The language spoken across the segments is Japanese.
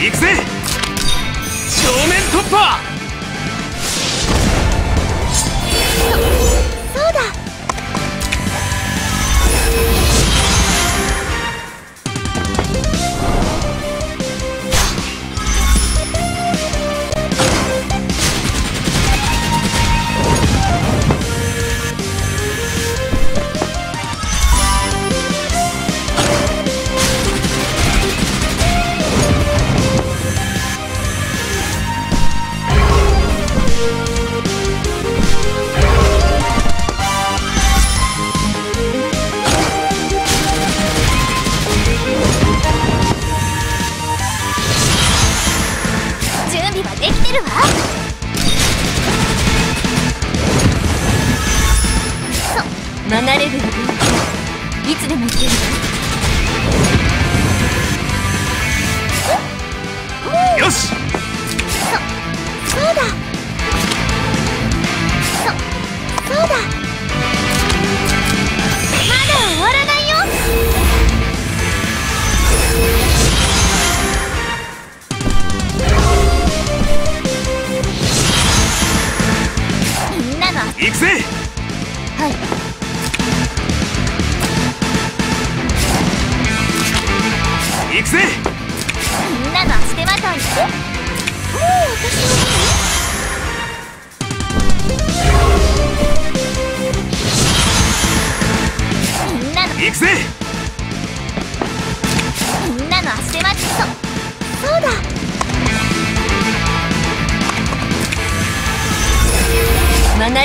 行くぜ!正面突破!離れるいつでも行ける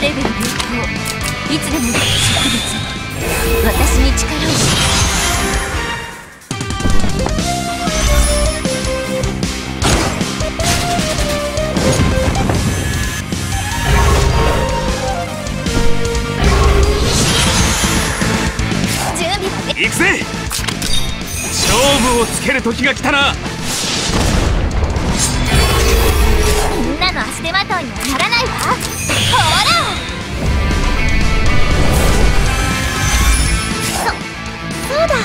レベル良好いつでも植物私に力を行くぜ。勝負をつける時が来たな。みんなの足手まといにはならそうだ。